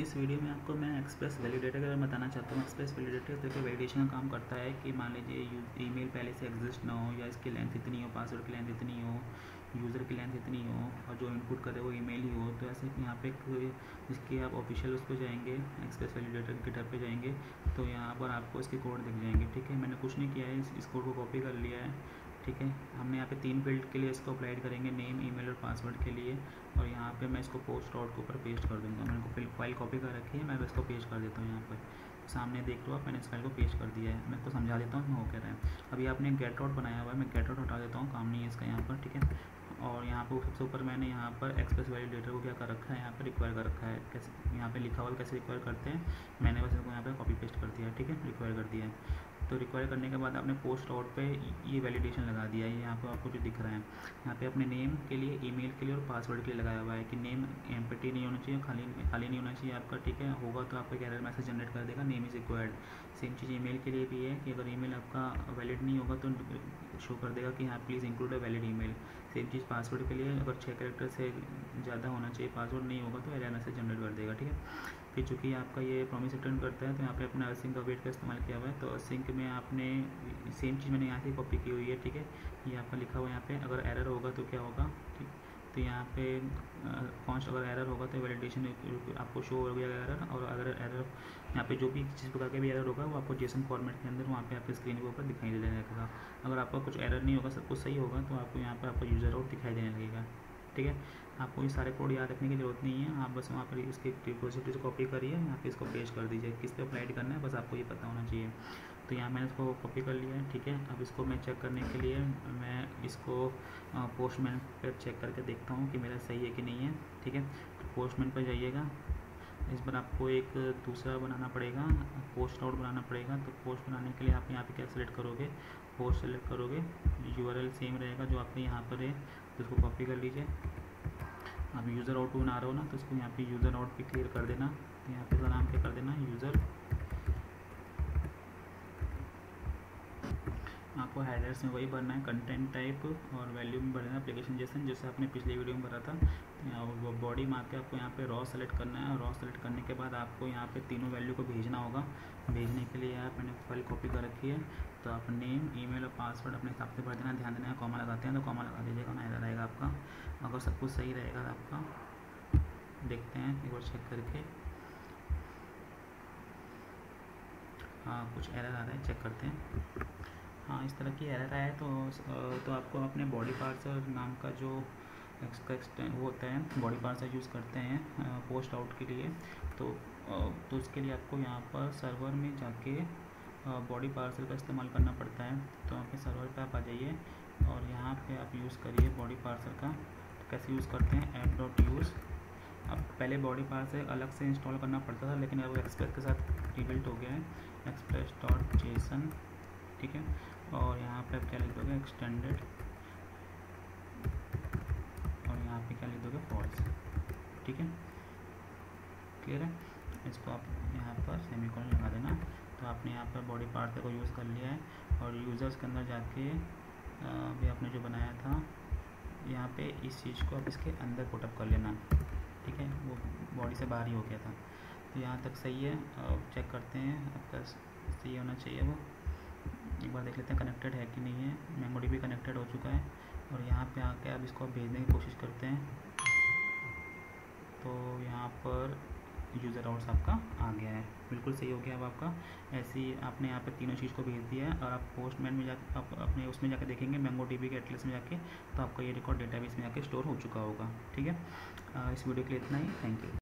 इस वीडियो में आपको मैं एक्सप्रेस वैलिडेटर के बारे में बताना चाहता हूँ। एक्सप्रेस वैलिडेटर देखिए वैलिडेशन का काम करता है कि मान लीजिए ईमेल पहले से एग्जिस्ट ना हो या इसकी लेंथ इतनी हो, पासवर्ड की लेंथ इतनी हो, यूज़र की लेंथ इतनी हो और जो इनपुट करे वो ईमेल ही हो तो ऐसे यहाँ पे इसके आप ऑफिशियल उस पर जाएँगे, एक्सप्रेस वैलिडेटर के गिटहब पे जाएँगे तो यहाँ पर आपको इसके कोड दिख जाएँगे, ठीक है? मैंने कुछ नहीं किया है इस कोड को कॉपी कर लिया है। ठीक है? हम यहाँ पे तीन फ़ील्ड के लिए इसको अप्लाइड करेंगे नेम ईमेल और पासवर्ड के लिए। और यहाँ पे मैं इसको पोस्ट डॉट के ऊपर पेस्ट कर दूँगा। मैंने को फ़ाइल कॉपी कर रखी है, मैं इसको पेस्ट कर देता हूँ यहाँ पर सामने देख लो आप, मैंने इस फ़ाइल को पेस्ट कर दिया है। मैं इसको समझा देता हूँ हो कह रहा है। अभी आपने गेट आउट बनाया हुआ है, मैं गेट आउट हटा देता हूँ, काम नहीं है इसका यहाँ पर, ठीक है? और यहाँ पर सबसे ऊपर मैंने यहाँ पर एक्सप्रेस वैलिडेटर को क्या कर रखा है, यहाँ पर रिक्वायर कर रखा है। कैसे, यहाँ पे लिखा हुआ कैसे रिक्वायर करते हैं? मैंने बस इसको यहाँ पर कॉपी पेस्ट कर दिया है, ठीक है? रिक्वायर कर दिया है। तो रिक्वायर करने के बाद आपने पोस्ट आउट पे ये वैलिडेशन लगा दिया है यहाँ पर आपको जो दिख रहा है। यहाँ पे अपने नेम के लिए ईमेल के लिए और पासवर्ड के लिए लगाया हुआ है कि नेम एम नहीं होना चाहिए, खाली खाली नहीं होना चाहिए आपका, ठीक है? होगा तो आपका कैरियर मैसेज जनरेट कर देगा नेम इज़ रिक्वायर्ड सेम चीज़ ईमेल के लिए भी है कि अगर ईमेल आपका वैलिड नहीं होगा तो शो कर देगा कि हाँ please include a valid email same cheese password के लिए अगर छः करेक्टर से ज़्यादा होना चाहिए पासवर्ड नहीं होगा तो एरर मैसेज जनरेट कर देगा, ठीक है? फिर चूँकि आपका ये प्रॉमिस रिटर्न करता है तो यहाँ पे अपने अर्सिंग का वेट का इस्तेमाल किया हुआ है। तो अर्सिंग में आपने सेम चीज़ मैंने यहाँ से कॉपी की हुई है, ठीक है? ये आपका लिखा हुआ है यहाँ पे, अगर एरर होगा तो क्या होगा, ठीक? तो यहाँ पे कॉन्स्ट अगर एरर होगा तो वैलिडेशन आपको शो हो गया एरर और अगर एरर यहाँ पे जो भी जिस प्रकार का भी एरर होगा, वो आपको जेसन फॉर्मेट के अंदर, वहाँ पे आपके स्क्रीन के ऊपर दिखाई देने लगेगा अगर आपका कुछ एरर नहीं होगा, सब कुछ सही होगा तो आपको यहाँ पर आपका यूज़र आउट दिखाई देने लगेगा। ठीक है? आपको ये सारे कोड याद रखने की ज़रूरत नहीं है। आप बस वहाँ पर इसके रिपोजिटरी कॉपी करिए, यहाँ पे इसको पेश कर दीजिए। किस पे अप्लाइड करना है, बस आपको ये पता होना चाहिए। तो यहाँ मैंने इसको कॉपी कर लिया है, ठीक है? अब इसको मैं चेक करने के लिए मैं इसको पोस्टमैन पर चेक करके देखता हूँ कि मेरा सही है कि नहीं है, ठीक है? तो पोस्टमैन पर जाइएगा। इस बार आपको एक दूसरा बनाना पड़ेगा पोस्ट आउट बनाना पड़ेगा। तो पोस्ट बनाने के लिए आप यहाँ पे क्या सेलेक्ट करोगे? पोस्ट सेलेक्ट करोगे। यूआरएल सेम रहेगा जो आपके यहाँ पर है तो उसको कॉपी कर लीजिए। आप यूज़र आउट बना रहे हो ना तो उसको यहाँ पे यूज़र आउट पे क्लियर कर देना। तो यहाँ पे इसका नाम क्या कर देना? यूज़र आपको हेडर्स में वही भरना है कंटेंट टाइप और वैल्यू में भरना है एप्लीकेशन जैसे जैसे आपने पिछले वीडियो में भरा था। वो बॉडी मार के आपको यहाँ पे रॉ सेलेक्ट करना है, और रॉ सेलेक्ट करने के बाद आपको यहाँ पे तीनों वैल्यू को भेजना होगा। भेजने के लिए आप मैंने फ़ाइल कॉपी कर रखी है। तो आप नेम ईमेल और पासवर्ड अपने हिसाब से भर देना, ध्यान देना कॉमा लगाते हैं तो कॉमा लगा दीजिएगा, ना इधर आएगा आपका। अगर सब कुछ सही रहेगा आपका, देखते हैं, एक बार चेक करके। हाँ कुछ एरर आ रहा है चेक करते हैं। हाँ इस तरह की एरर आया तो तो आपको अपने बॉडी पार्ट्स नाम का जो वो होता है बॉडी पार्ट्स यूज़ करते हैं पोस्ट आउट के लिए तो तो उसके लिए आपको यहाँ पर सर्वर में जाके बॉडी पार्सल का इस्तेमाल करना पड़ता है तो पे सर्वर पे आप आ जाइए और यहाँ पे आप यूज़ करिए बॉडी पार्सल का तो कैसे यूज़ करते हैं ऐप डॉट यूज़ अब पहले बॉडी पार्सल अलग से इंस्टॉल करना पड़ता था, लेकिन अब एक्सप्रेस के साथ रिबिल्ट हो गया है एक्सप्रेस डॉट जेसन ठीक है और यहाँ पे आप क्या लिख दोगे? एक्सटेंडेड और यहाँ पे क्या लिख दोगे? फॉल्स ठीक है? क्लियर है? इसको आप यहाँ पर सेमीकोलन लगा देना। तो आपने यहाँ पर बॉडी पार्ट को यूज़ कर लिया है। और यूज़र्स के अंदर जाके भी आपने जो बनाया था, यहाँ पे इस चीज़ को आप इसके अंदर पुटअप कर लेना। ठीक है? वो बॉडी से बाहर ही हो गया था। तो यहाँ तक सही है? चेक करते हैं। आपका सही होना चाहिए वो? एक बार देख लेते हैं कनेक्टेड है कि नहीं है मेमोरी भी कनेक्टेड हो चुका है। और यहाँ पे आके अब इसको भेजने की कोशिश करते हैं। तो यहाँ पर यूज़र आउट्स आपका आ गया है। बिल्कुल सही हो गया अब आपका। ऐसे ही आपने यहाँ पे तीनों चीज़ को भेज दिया है और आप पोस्टमैन में जाकर आप अपने उसमें जाकर देखेंगे मैंगो टी के एटलेस में जाके तो आपका ये रिकॉर्ड डेटाबेस में जाके स्टोर हो चुका होगा। ठीक है? इस वीडियो के लिए इतना ही। Thank you